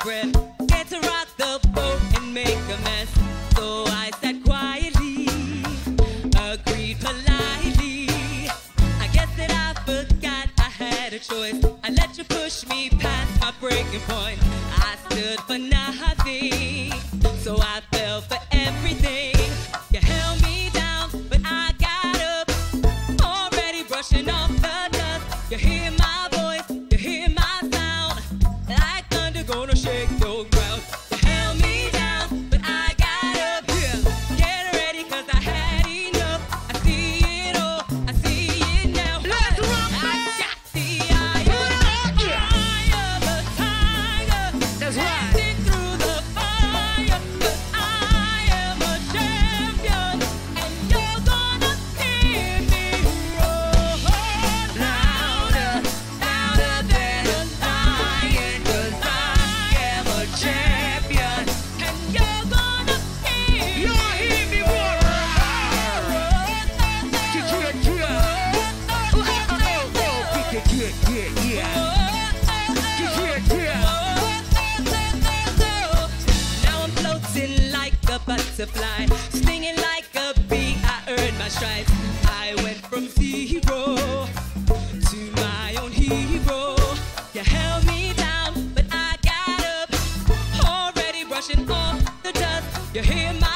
step, get to rock the boat and make a mess. So I sat quietly, agreed politely. I guess that I forgot I had a choice. I let you push me past my breaking point. I stood for nothing, so I fell for everything. You held me down, but I got up, already brushing off the dust. You hear my butterfly, stinging like a bee. I earned my stripes. I went from zero to my own hero. You held me down, but I got up, already brushing off the dust. You hear my